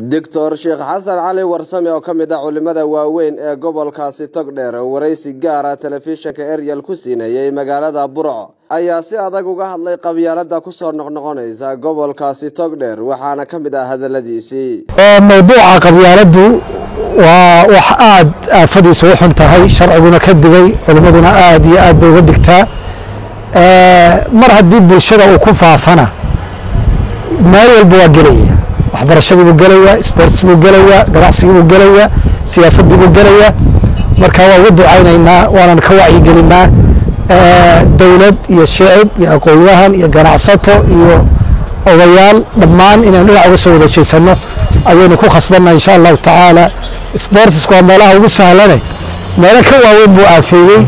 doctor sheekh xasan cali warsame oo ka mid ah culimada waaweyn ee gobolkaasi togdheer waraysi gaara telefishinka eryal ku siinayay magaalada burco ayaa si adag uga hadlay qabyaalada ku soo noqnoqonaysa gobolkaasi togdheer waxaana ka mid ah hadaladiisii mowduuca qabyaaladu waa wax aada aafadiisa u xun tahay sharciguna ka digay culimmaduna aada iyo aad bay uga digtaa. Mar haddii bulshada uu ku faafana meel walba waa gelaya waxbarashadii buu gelaya sports buu gelaya ganacsigii buu gelaya siyaasaddii buu gelaya marka waa uga ducaynaynaa waanan ka wacyigelinaa dowlad iyo shicib iyo aqoon-yahan iyo ganacsato iyo odayaal dhammaan inaynu dhinac uga soo wada jeysano ayaynu ku khasbannaha insha allahu tacaala. Sportsku waa meelaha ugu sahlane meelo ka waaweyn buu aafeeyey.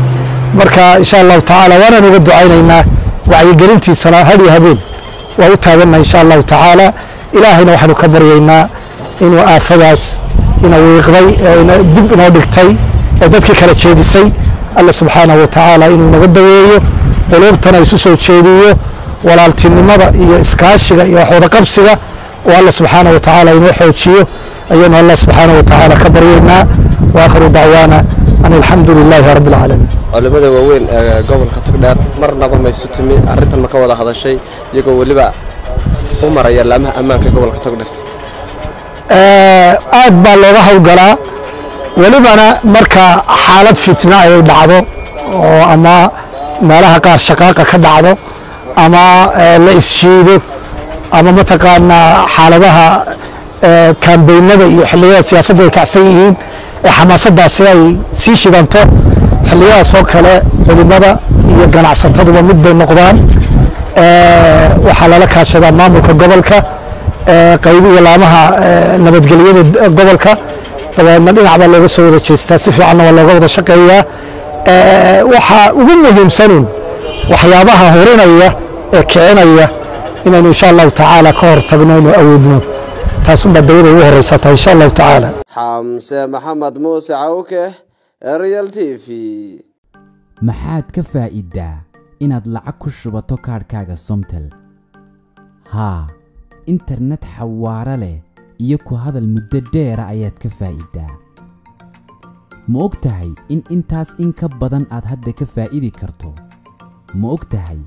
Marka insha allahu tacaala waanaan uga ducaynaynaa wacyigelintiisana hadhiyo habeen waa u taagannaha insha allahu tacaala ilaahayna waxaanu ka baryaynaa inuu aafadaas ina wiiqday dib inoo dhigtay ee dadkii kala jeedisay. Alla subxaanahu wa tacaala inuu naga daweeyo quluubtana isu soo jeediyo walaaltinimada iyo iskaashiga iyo waxwadaqabsiga oo alla subxaanahu wa tacaala inoo xoojiyo. Ayaynu allah subxaanahu wa tacaala ka baryaynaa. Wa aakhiru dacwaana an alxamdu lilaahi rabbi alcaalamiin culimada waaweyn ee gobolka togdheer marnaba maysu timi. Arrintan ma ka wada hadashay iyagoo weliba u maraya laamaha ammaanka gobolka togdheer aad baa looga howlgalaa welibana marka xaalad fitna ay dhacdo oo ama meelaha qaar shaqaaqa ka dhacdo ama la isshiido ama mataqaanaa xaaladaha kambeynada iyo xilliyada siyaasaddu ay kacsan yihiin ee xamaasaddaasi ay sii shidanto xilliyadaas oo kale culimada iyo ganacsataduba mid bay noqdaan waxaa lala kaashadaa maamulka gobolka qaybihi laamaha nabadgelyada gobolka. Dabeedna dhinac baa looga soo wada jeestaa si fiicanna waa looga wada shaqeeyaa. Waxaa ugu muhiimsanun waxyaabaha hurinaya ee kicinaya inaynu insha allahu tacaala ka hor tagno inu awoodno taasunbaa dawada ugu horeysa tahay insha allahu tacaala. Xamse maxamed muuse cawke real t v. Maxaad ka faa'iidaa inaad lacag ku shubato kaadhkaaga somtel haa internet xawaaro leh iyo ku hadal muddo dheera ayaad ka faa'iidaa. Ma og tahay in intaas in ka badan aad hadda ka faa'idi karto? Ma og tahay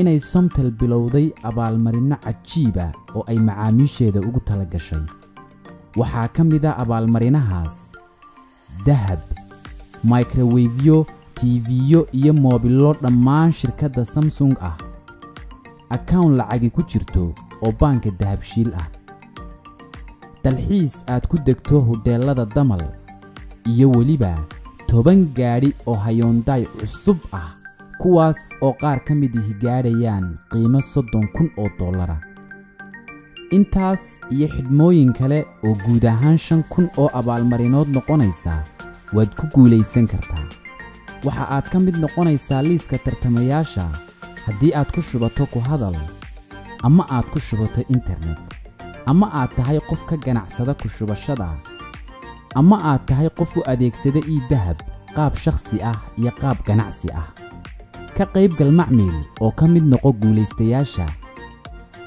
inay somtel bilowday abaalmarinno cajiiba oo ay macaamiisheeda ugu tala gashay? Waxaa ka mid a abaalmarinahaas dahab microwefyo tiifiyo iyo moobillo dhammaan shirkadda samsung ah akawn lacagi ku jirto oo baanka dahabshiil ah. Dalxiis aad ku degto hodheellada damal iyo weliba toban gaadhi oo hayoondaay cusub ah kuwaas oo qaar ka mid ihi gaadhayaan qiimo soddon kun oo dollara intaas iyo xidhmooyin kale oo guud ahaan shan kun oo abaalmarinood noqonaysa waad ku guulaysan kartaa. Waxa aad ka mid noqonaysaa liiska tartamayaasha haddii aad ku shubato ku hadal ama aad ku shubato internet ama aad tahay qof ka ganacsada ku shubashada ama aad tahay qof u adeegsada ii dahab qaab shakhsi ah iyo qaab ganacsi ah ka qaybgal macmiil oo ka mid noqo guulaystayaasha.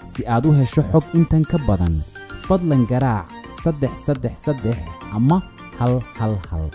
Si aad u hesho xog intan ka badan fadlan garaac saddex saddex saddex ama hal hal hal